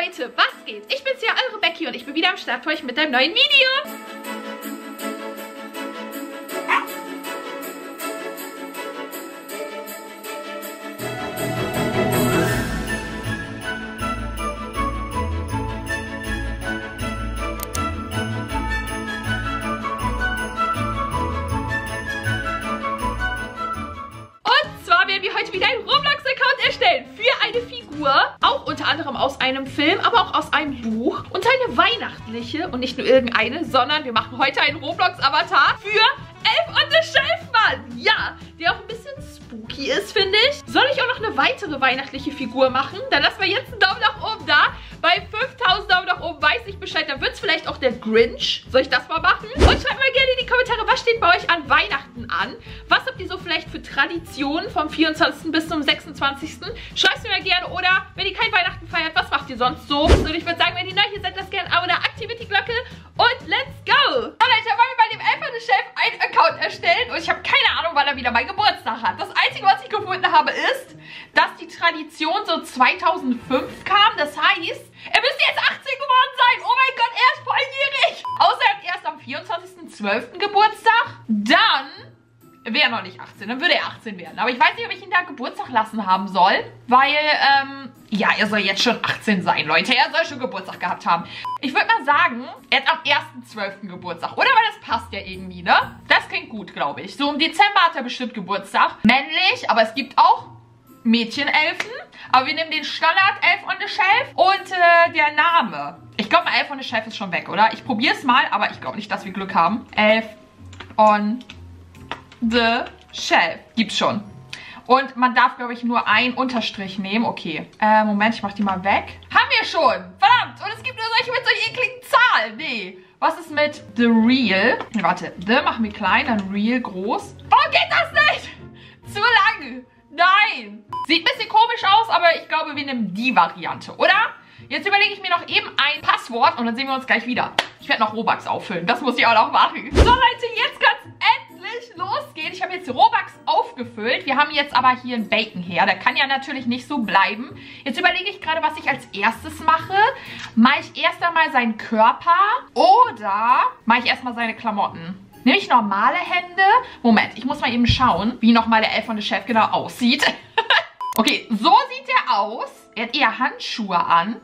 Leute, was geht? Ich bin's ja, eure Becky und ich bin wieder am Start für euch mit einem neuen Video. Einem Film, aber auch aus einem Buch und eine weihnachtliche und nicht nur irgendeine, sondern wir machen heute einen Roblox-Avatar für Elf und der Schelfmann. Ja, spooky ist, finde ich. Soll ich auch noch eine weitere weihnachtliche Figur machen? Dann lassen wir jetzt einen Daumen nach oben da. Bei 5000 Daumen nach oben weiß ich Bescheid. Dann wird es vielleicht auch der Grinch. Soll ich das mal machen? Und schreibt mal gerne in die Kommentare, was steht bei euch an Weihnachten an? Was habt ihr so vielleicht für Traditionen vom 24. bis zum 26.? Schreibt mir mal gerne. Oder wenn ihr kein Weihnachten feiert, was macht ihr sonst so? Und ich würde sagen, wenn ihr neu hier seid, lasst gerne ein Abo da, aktiviert die Glocke und let's go! Leute, wollen wir bei dem Elferne Chef einen Account erstellen und ich habe keine Ahnung, wann er wieder mein Geburtstag 2005 kam. Das heißt, er müsste jetzt 18 geworden sein. Oh mein Gott, er ist volljährig. Außer er hat erst am 24.12. Geburtstag. Dann wäre er noch nicht 18, dann würde er 18 werden. Aber ich weiß nicht, ob ich ihn da Geburtstag lassen haben soll, weil, ähm, ja, er soll jetzt schon 18 sein, Leute. Er soll schon Geburtstag gehabt haben. Ich würde mal sagen, er hat am 1.12. Geburtstag, oder? Weil das passt ja irgendwie, ne? Das klingt gut, glaube ich. So im Dezember hat er bestimmt Geburtstag. Männlich, aber es gibt auch Mädchenelfen. Aber wir nehmen den Standard Elf on the Shelf und äh, der Name. Ich glaube, Elf on the Shelf ist schon weg, oder? Ich probiere es mal, aber ich glaube nicht, dass wir Glück haben. Elf on the Shelf. Gibt's schon. Und man darf, glaube ich, nur einen Unterstrich nehmen. Okay. Äh, Moment, ich mach die mal weg. Haben wir schon. Verdammt. Und es gibt nur solche mit solchen ekligen Zahlen. Nee. Was ist mit The Real? Warte. The machen wir klein, dann Real groß. Oh, geht das nicht? Zu lang. Nein. Sieht ein bisschen komisch aus, aber ich glaube, wir nehmen die Variante, oder? Jetzt überlege ich mir noch eben ein Passwort und dann sehen wir uns gleich wieder. Ich werde noch Robux auffüllen. Das muss ich auch noch machen. So, Leute, jetzt kann es endlich losgehen. Ich habe jetzt Robux aufgefüllt. Wir haben jetzt aber hier einen Bacon her. Der kann ja natürlich nicht so bleiben. Jetzt überlege ich gerade, was ich als erstes mache. Mache ich erst einmal seinen Körper oder mache ich erstmal seine Klamotten? Nehme ich normale Hände? Moment, ich muss mal eben schauen, wie nochmal der Elf von der Chef genau aussieht. okay, so sieht er aus. Er hat eher Handschuhe an.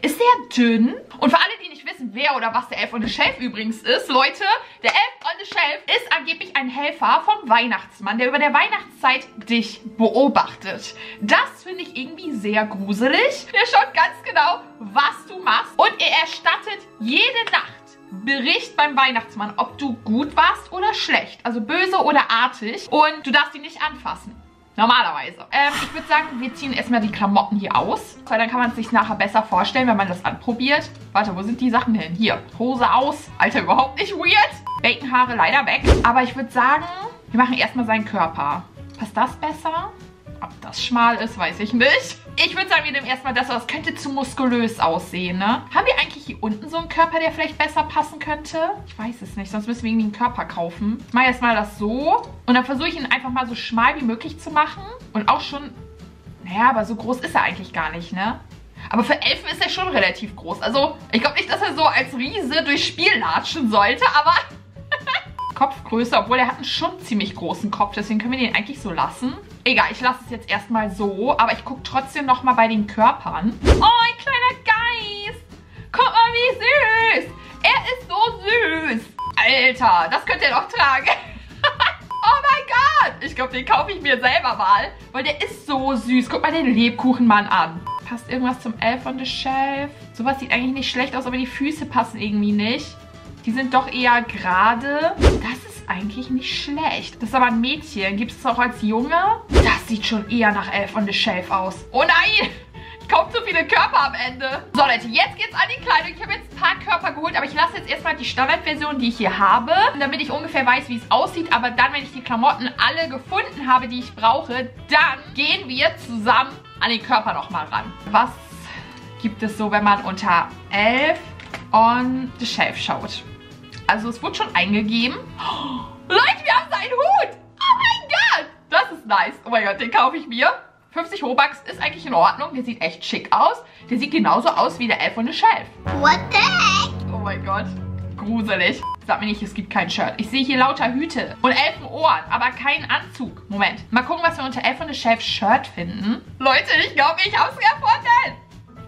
Ist sehr dünn. Und für alle, die nicht wissen, wer oder was der Elf on the Shelf übrigens ist, Leute, der Elf on the Shelf ist angeblich ein Helfer vom Weihnachtsmann, der über der Weihnachtszeit dich beobachtet. Das finde ich irgendwie sehr gruselig. Der schaut ganz genau, was du machst. Und er erstattet jede Nacht Bericht beim Weihnachtsmann, ob du gut warst oder schlecht. Also böse oder artig. Und du darfst ihn nicht anfassen. Normalerweise. Ähm, ich würde sagen, wir ziehen erstmal die Klamotten hier aus. Weil dann kann man es sich nachher besser vorstellen, wenn man das anprobiert. Warte, wo sind die Sachen hin? Hier, Hose aus. Alter, überhaupt nicht weird. Baconhaare leider weg. Aber ich würde sagen, wir machen erstmal seinen Körper. Passt das besser? Ob das schmal ist, weiß ich nicht. Ich würde sagen, wir nehmen erstmal das, das könnte zu muskulös aussehen, ne? Haben wir eigentlich hier unten so einen Körper, der vielleicht besser passen könnte? Ich weiß es nicht, sonst müssen wir irgendwie einen Körper kaufen. Ich mache erstmal das so und dann versuche ich ihn einfach mal so schmal wie möglich zu machen. Und auch schon, naja, aber so groß ist er eigentlich gar nicht, ne? Aber für Elfen ist er schon relativ groß. Also, ich glaube nicht, dass er so als Riese durchs Spiel latschen sollte, aber... Kopfgröße, obwohl er hat einen schon ziemlich großen Kopf, deswegen können wir den eigentlich so lassen. Egal, ich lasse es jetzt erstmal so, aber ich gucke trotzdem nochmal bei den Körpern. Oh, ein kleiner wie süß! Er ist so süß! Alter, das könnt ihr doch tragen. oh mein Gott! Ich glaube, den kaufe ich mir selber mal, weil der ist so süß. Guck mal den Lebkuchenmann an. Passt irgendwas zum Elf on the Shelf? Sowas sieht eigentlich nicht schlecht aus, aber die Füße passen irgendwie nicht. Die sind doch eher gerade. Das ist eigentlich nicht schlecht. Das ist aber ein Mädchen. Gibt es auch als Junge? Das sieht schon eher nach Elf on the Shelf aus. Oh nein! Kaufe zu viele Körper am Ende. So Leute, jetzt geht's an die Kleidung. Ich habe jetzt ein paar Körper geholt, aber ich lasse jetzt erstmal die Standardversion, die ich hier habe, damit ich ungefähr weiß, wie es aussieht. Aber dann, wenn ich die Klamotten alle gefunden habe, die ich brauche, dann gehen wir zusammen an den Körper nochmal ran. Was gibt es so, wenn man unter 11 on the Shelf schaut? Also es wurde schon eingegeben. Oh, Leute, wir haben seinen Hut. Oh mein Gott. Das ist nice. Oh mein Gott, den kaufe ich mir. 50 Robux ist eigentlich in Ordnung. Der sieht echt schick aus. Der sieht genauso aus wie der Elf und der Shelf. What the heck? Oh mein Gott. Gruselig. Sag mir nicht, es gibt kein Shirt. Ich sehe hier lauter Hüte und Elfenohren, aber keinen Anzug. Moment. Mal gucken, was wir unter Elf und the Shelf Shirt finden. Leute, ich glaube, ich hab's gefunden.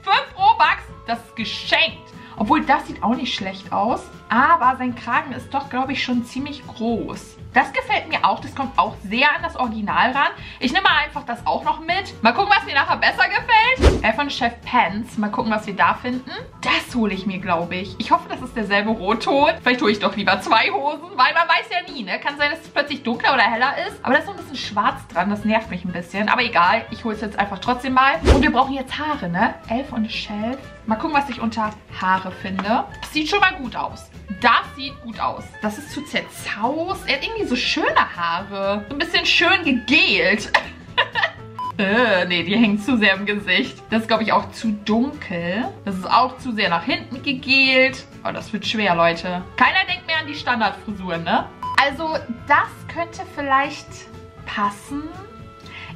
5 Robux. Das ist geschenkt. Obwohl, das sieht auch nicht schlecht aus. Aber sein Kragen ist doch, glaube ich, schon ziemlich groß. Das gefällt mir auch. Das kommt auch sehr an das Original ran. Ich nehme einfach das auch noch mit. Mal gucken, was mir nachher besser gefällt. Äh, von Chef Pants. Mal gucken, was wir da finden. Das hole ich mir, glaube ich. Ich hoffe, das ist derselbe Rotton. Vielleicht hole ich doch lieber zwei Hosen, weil man weiß ja nie, ne? Kann sein, dass es plötzlich dunkler oder heller ist. Aber da ist noch ein bisschen schwarz dran. Das nervt mich ein bisschen. Aber egal, ich hole es jetzt einfach trotzdem mal. Und wir brauchen jetzt Haare, ne? Elf und Shelf. Mal gucken, was ich unter Haare finde. Das sieht schon mal gut aus. Das sieht gut aus. Das ist zu zerzaust. Er hat irgendwie so schöne Haare. So ein bisschen schön gegelt. äh, nee, die hängen zu sehr im Gesicht. Das ist, glaube ich, auch zu dunkel. Das ist auch zu sehr nach hinten gegelt. Oh, das wird schwer, Leute. Keiner denkt mehr an die Standardfrisuren, ne? Also, das könnte vielleicht passen.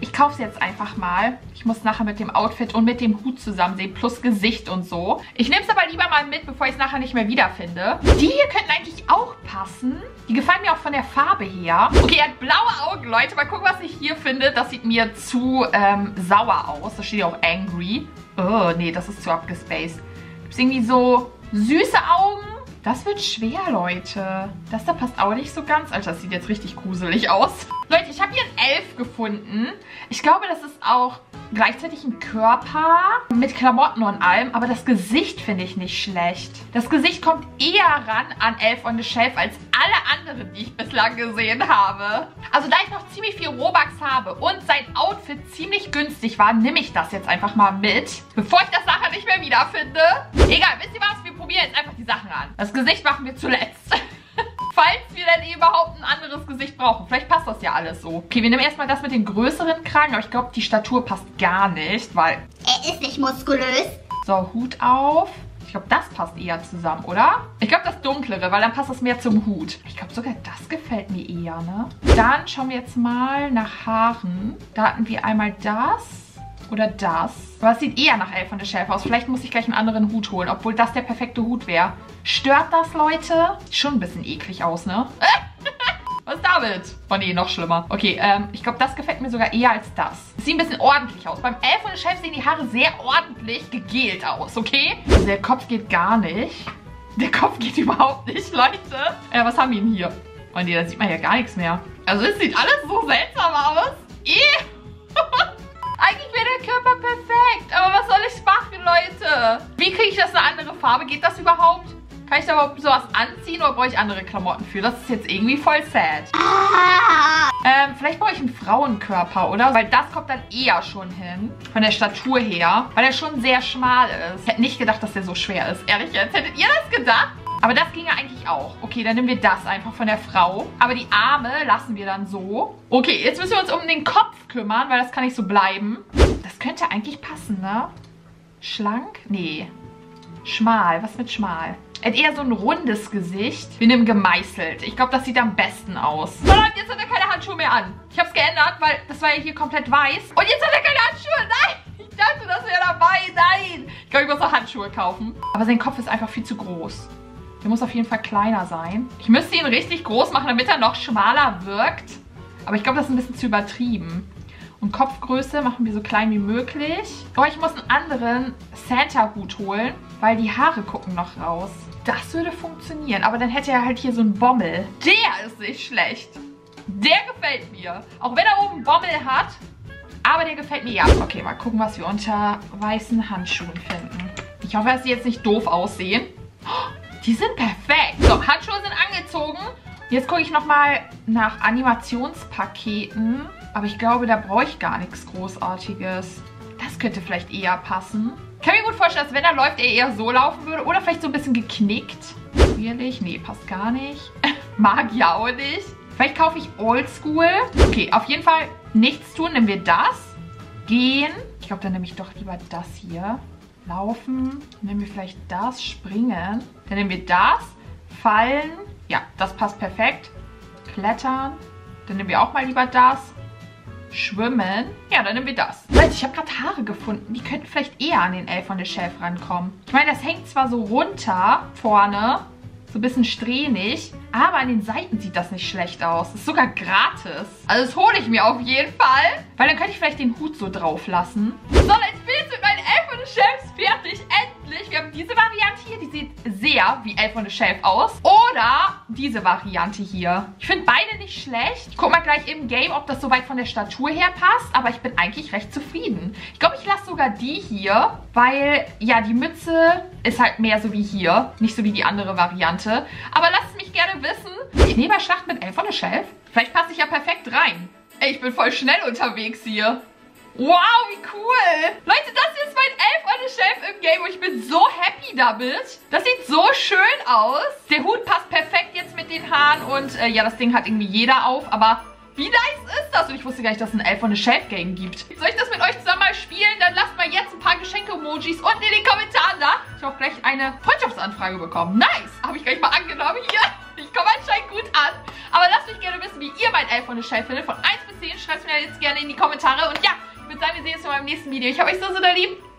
Ich kaufe es jetzt einfach mal. Ich muss nachher mit dem Outfit und mit dem Hut zusammen sehen, plus Gesicht und so. Ich nehme es aber lieber mal mit, bevor ich es nachher nicht mehr wiederfinde. Die hier könnten eigentlich auch passen. Die gefallen mir auch von der Farbe her. Okay, er hat blaue Augen, Leute. Mal gucken, was ich hier finde. Das sieht mir zu ähm, sauer aus. Da steht ja auch angry. Oh, nee, das ist zu abgespaced. Gibt es irgendwie so süße Augen? Das wird schwer, Leute. Das da passt auch nicht so ganz. Alter, das sieht jetzt richtig gruselig aus. Leute, ich habe hier ein Elf gefunden. Ich glaube, das ist auch gleichzeitig ein Körper mit Klamotten und allem, aber das Gesicht finde ich nicht schlecht. Das Gesicht kommt eher ran an Elf on the Shelf als alle anderen, die ich bislang gesehen habe. Also da ich noch ziemlich viel Robux habe und sein Outfit ziemlich günstig war, nehme ich das jetzt einfach mal mit, bevor ich das nachher nicht mehr wiederfinde. Egal, wisst ihr was? Das Gesicht machen wir zuletzt. falls wir denn überhaupt ein anderes Gesicht brauchen. Vielleicht passt das ja alles so. Okay, wir nehmen erstmal das mit dem größeren Kragen, aber ich glaube, die Statur passt gar nicht, weil... Er ist nicht muskulös. So, Hut auf. Ich glaube, das passt eher zusammen, oder? Ich glaube, das Dunklere, weil dann passt das mehr zum Hut. Ich glaube, sogar das gefällt mir eher, ne? Dann schauen wir jetzt mal nach Haaren. Da hatten wir einmal das oder das. Aber es sieht eher nach Elf von der Shelf aus. Vielleicht muss ich gleich einen anderen Hut holen, obwohl das der perfekte Hut wäre. Stört das, Leute? Schon ein bisschen eklig aus, ne? Was ist damit? Oh nee, noch schlimmer. Okay, ähm, ich glaube, das gefällt mir sogar eher als das. sieht ein bisschen ordentlich aus. Beim Elf der Chef sehen die Haare sehr ordentlich gegelt aus, okay? Also der Kopf geht gar nicht. Der Kopf geht überhaupt nicht, Leute. Äh, was haben wir denn hier? Oh nee, da sieht man ja gar nichts mehr. Also es sieht alles so seltsam aus. Ew. Körper perfekt. Aber was soll ich machen, Leute? Wie kriege ich das eine andere Farbe? Geht das überhaupt? Kann ich da überhaupt sowas anziehen oder brauche ich andere Klamotten für? Das ist jetzt irgendwie voll sad. Ähm, vielleicht brauche ich einen Frauenkörper, oder? Weil das kommt dann eher schon hin. Von der Statur her. Weil er schon sehr schmal ist. Ich hätte nicht gedacht, dass der so schwer ist. Ehrlich jetzt. Hättet ihr das gedacht? Aber das ginge eigentlich auch. Okay, dann nehmen wir das einfach von der Frau. Aber die Arme lassen wir dann so. Okay, jetzt müssen wir uns um den Kopf kümmern, weil das kann nicht so bleiben. Das könnte eigentlich passen, ne? Schlank? Nee. Schmal. Was mit schmal? Er hat eher so ein rundes Gesicht. Wir nehmen gemeißelt. Ich glaube, das sieht am besten aus. Verdammt, jetzt hat er keine Handschuhe mehr an. Ich habe es geändert, weil das war ja hier komplett weiß. Und jetzt hat er keine Handschuhe. Nein! Ich dachte, das wäre dabei. Nein! Ich glaube, ich muss noch Handschuhe kaufen. Aber sein Kopf ist einfach viel zu groß. Der muss auf jeden Fall kleiner sein. Ich müsste ihn richtig groß machen, damit er noch schmaler wirkt. Aber ich glaube, das ist ein bisschen zu übertrieben. Und Kopfgröße machen wir so klein wie möglich. Oh, ich muss einen anderen Santa-Hut holen, weil die Haare gucken noch raus. Das würde funktionieren, aber dann hätte er halt hier so einen Bommel. Der ist nicht schlecht. Der gefällt mir. Auch wenn er oben Bommel hat, aber der gefällt mir ja. Okay, mal gucken, was wir unter weißen Handschuhen finden. Ich hoffe, dass sie jetzt nicht doof aussehen. Die sind perfekt. So, Handschuhe sind angezogen. Jetzt gucke ich nochmal nach Animationspaketen. Aber ich glaube, da brauche ich gar nichts Großartiges. Das könnte vielleicht eher passen. Ich kann mir gut vorstellen, dass wenn er läuft, er eher so laufen würde. Oder vielleicht so ein bisschen geknickt. Schwierig. Nee, passt gar nicht. Mag ja auch nicht. Vielleicht kaufe ich Oldschool. Okay, auf jeden Fall nichts tun. Nehmen wir das. Gehen. Ich glaube, dann nehme ich doch lieber das hier. Laufen. Nehmen wir vielleicht das. Springen. Dann nehmen wir das. Fallen. Ja, das passt perfekt. Klettern. Dann nehmen wir auch mal lieber das. Schwimmen. Ja, dann nehmen wir das. Leute, ich habe gerade Haare gefunden. Die könnten vielleicht eher an den Elf on the Shelf rankommen. Ich meine, das hängt zwar so runter vorne, so ein bisschen strähnig. Aber an den Seiten sieht das nicht schlecht aus. Ist sogar gratis. Also das hole ich mir auf jeden Fall. Weil dann könnte ich vielleicht den Hut so drauf lassen. So, bin ich mit Shelves fertig. Endlich. Wir haben diese Variante hier. Die sieht sehr wie Elf on the Shelf aus. Oder diese Variante hier. Ich finde beide nicht schlecht. Ich gucke mal gleich im Game, ob das soweit von der Statur her passt. Aber ich bin eigentlich recht zufrieden. Ich glaube, ich lasse sogar die hier. Weil, ja, die Mütze ist halt mehr so wie hier. Nicht so wie die andere Variante. Aber lasst mich gerne wissen. Schneeballschlacht mit Elf on the Shelf? Vielleicht passe ich ja perfekt rein. Ey, ich bin voll schnell unterwegs hier. Wow, wie cool. Leute, das ist mein Elf on the Shelf im Game und ich bin so happy damit. Das sieht so schön aus. Der Hut passt perfekt jetzt mit den Haaren und äh, ja, das Ding hat irgendwie jeder auf, aber wie nice ist das? Und ich wusste gar nicht, dass es ein Elf on the Shelf Game gibt. Soll ich das mit euch zusammen mal spielen? Dann lasst mal jetzt ein paar Geschenke-Emojis unten in den Kommentaren da. Ich habe gleich eine Freundschaftsanfrage bekommen. Nice. Habe ich gleich mal angenommen. Hier. Ich komme anscheinend gut an. Aber lasst mich gerne wissen, wie ihr mein Elf on the Shelf findet. Von 1 bis 10 schreibt es mir jetzt gerne in die Kommentare. Und ja, ich würde sagen, wir sehen uns in meinem nächsten Video. Ich habe euch so, so lieb.